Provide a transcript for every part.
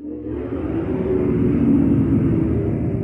よし!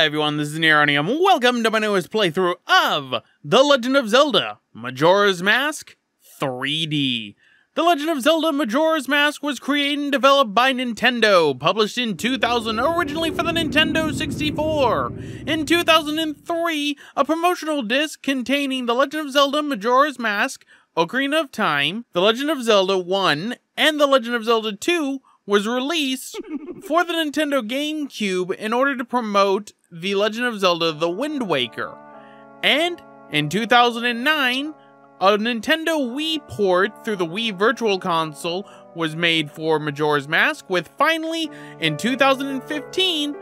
Hello everyone, this is Neronium. Welcome to my newest playthrough of The Legend of Zelda Majora's Mask 3D. The Legend of Zelda Majora's Mask was created and developed by Nintendo, published in 2000 originally for the Nintendo 64. In 2003, a promotional disc containing The Legend of Zelda Majora's Mask, Ocarina of Time, The Legend of Zelda 1, and The Legend of Zelda 2 was released for the Nintendo GameCube in order to promote The Legend of Zelda The Wind Waker. And in 2009, a Nintendo Wii port through the Wii Virtual Console was made for Majora's Mask, with finally, in 2015,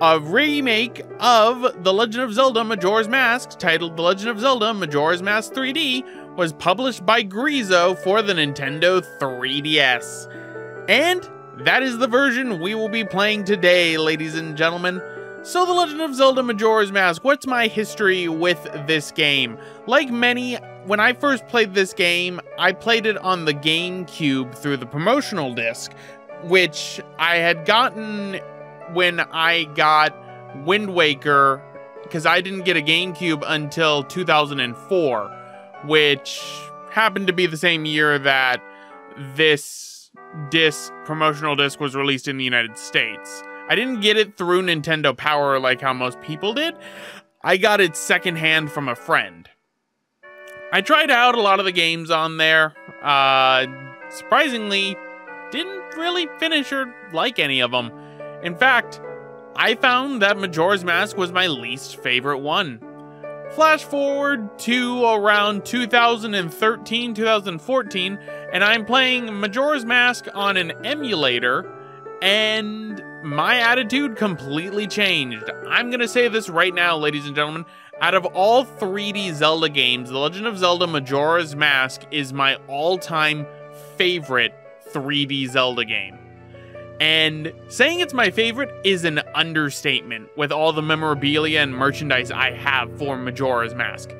a remake of The Legend of Zelda Majora's Mask, titled The Legend of Zelda Majora's Mask 3D, was published by Grezzo for the Nintendo 3DS. And that is the version we will be playing today, ladies and gentlemen. So, The Legend of Zelda Majora's Mask, what's my history with this game? Like many, when I first played this game, I played it on the GameCube through the promotional disc, which I had gotten when I got Wind Waker, because I didn't get a GameCube until 2004, which happened to be the same year that this disc promotional disc was released in the United States. I didn't get it through Nintendo Power like how most people did. I got it secondhand from a friend. I tried out a lot of the games on there. Uh, surprisingly, didn't really finish or like any of them. In fact, I found that Majora's Mask was my least favorite one. Flash forward to around 2013, 2014, and I'm playing Majora's Mask on an emulator, and my attitude completely changed. I'm gonna say this right now, ladies and gentlemen. Out of all 3D Zelda games, The Legend of Zelda Majora's Mask is my all-time favorite 3D Zelda game. And saying it's my favorite is an understatement with all the memorabilia and merchandise I have for Majora's Mask.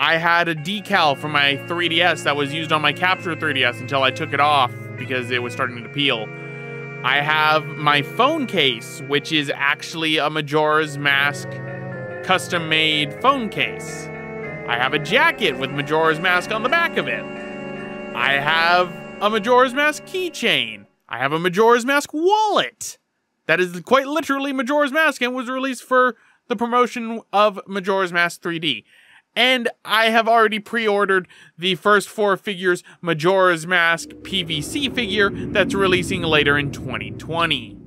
I had a decal for my 3DS that was used on my Capture 3DS until I took it off because it was starting to peel. I have my phone case, which is actually a Majora's Mask custom made phone case. I have a jacket with Majora's Mask on the back of it. I have a Majora's Mask keychain. I have a Majora's Mask wallet. That is quite literally Majora's Mask and was released for the promotion of Majora's Mask 3D. And I have already pre-ordered the first four figures Majora's Mask PVC figure that's releasing later in 2020.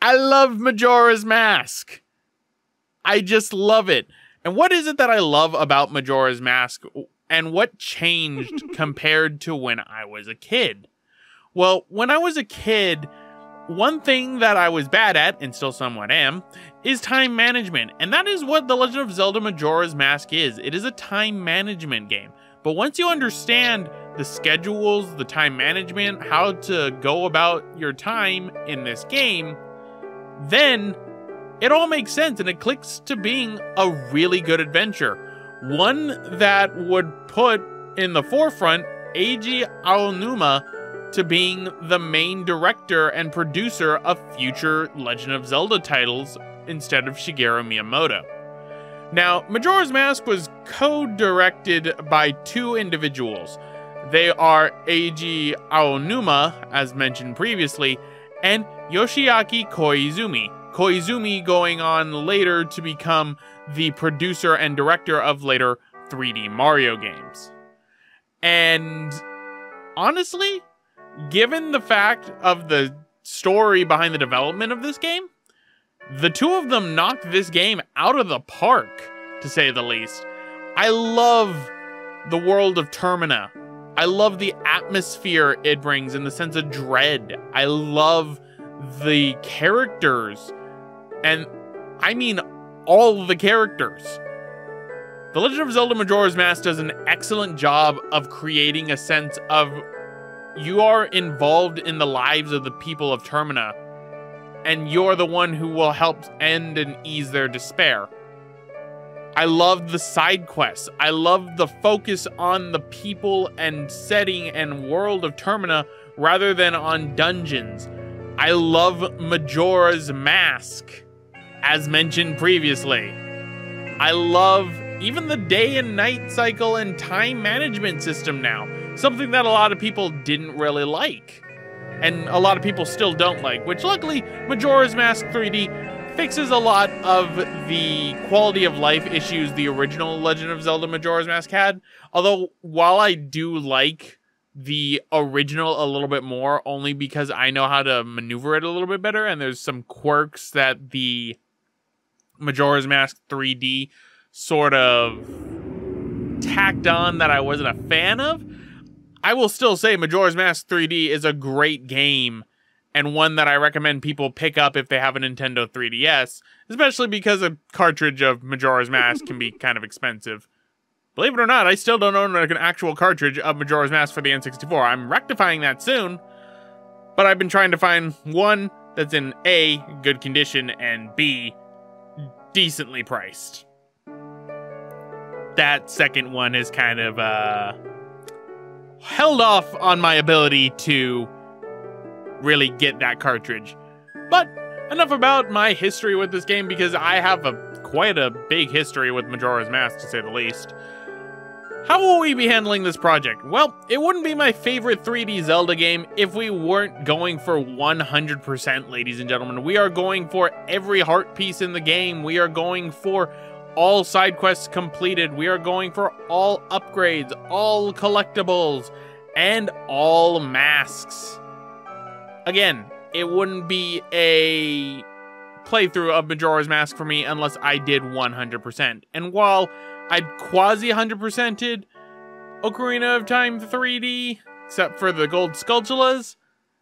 I love Majora's Mask. I just love it. And what is it that I love about Majora's Mask and what changed compared to when I was a kid? Well, when I was a kid, one thing that I was bad at, and still somewhat am, is time management. And that is what The Legend of Zelda Majora's Mask is. It is a time management game. But once you understand the schedules, the time management, how to go about your time in this game, then it all makes sense and it clicks to being a really good adventure. One that would put in the forefront Eiji Aonuma to being the main director and producer of future Legend of Zelda titles instead of Shigeru Miyamoto. Now, Majora's Mask was co-directed by two individuals. They are Eiji Aonuma, as mentioned previously, and Yoshiaki Koizumi. Koizumi going on later to become the producer and director of later 3D Mario games. And honestly, given the fact of the story behind the development of this game, the two of them knocked this game out of the park, to say the least. I love the world of Termina. I love the atmosphere it brings in the sense of dread. I love the characters. And I mean all the characters. The Legend of Zelda Majora's Mask does an excellent job of creating a sense of you are involved in the lives of the people of Termina, and you're the one who will help end and ease their despair. I love the side quests. I love the focus on the people and setting and world of Termina rather than on dungeons. I love Majora's Mask, as mentioned previously. I love even the day and night cycle and time management system now, something that a lot of people didn't really like. And a lot of people still don't like, which luckily Majora's Mask 3D fixes a lot of the quality of life issues the original Legend of Zelda Majora's Mask had. Although, while I do like the original a little bit more only because I know how to maneuver it a little bit better and there's some quirks that the Majora's Mask 3D sort of tacked on that I wasn't a fan of. I will still say Majora's Mask 3D is a great game and one that I recommend people pick up if they have a Nintendo 3DS, especially because a cartridge of Majora's Mask can be kind of expensive. Believe it or not, I still don't own an actual cartridge of Majora's Mask for the N64. I'm rectifying that soon, but I've been trying to find one that's in A, good condition, and B, decently priced. That second one is kind of, uh, held off on my ability to really get that cartridge. But enough about my history with this game because I have a quite a big history with Majora's Mask to say the least. How will we be handling this project? Well, it wouldn't be my favorite 3D Zelda game if we weren't going for 100%, ladies and gentlemen. We are going for every heart piece in the game. We are going for all side quests completed. We are going for all upgrades, all collectibles, and all masks. Again, it wouldn't be a playthrough of Majora's Mask for me unless I did 100%. And while I'd quasi 100%ed Ocarina of Time 3D, except for the gold Skulltulas.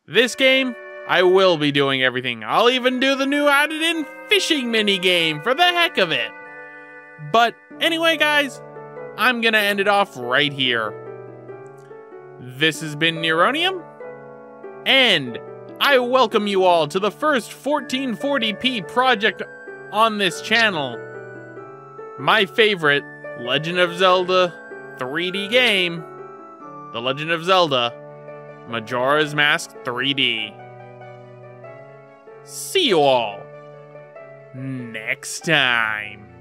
This game, I will be doing everything. I'll even do the new added in fishing mini game for the heck of it. But anyway, guys, I'm gonna end it off right here. This has been Neronium, and I welcome you all to the first 1440p project on this channel. My favorite Legend of Zelda 3D game, The Legend of Zelda Majora's Mask 3D. See you all next time.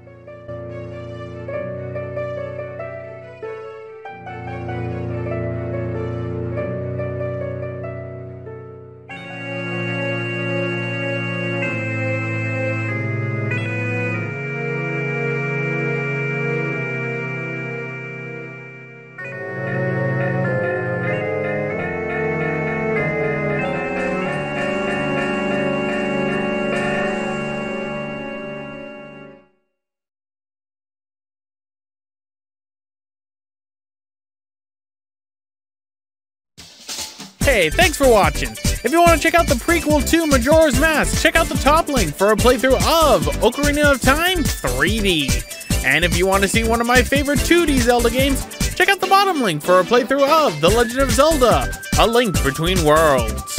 Hey, thanks for watching. If you want to check out the prequel to Majora's Mask, check out the top link for a playthrough of Ocarina of Time 3D. And if you want to see one of my favorite 2D Zelda games, check out the bottom link for a playthrough of The Legend of Zelda, A Link Between Worlds.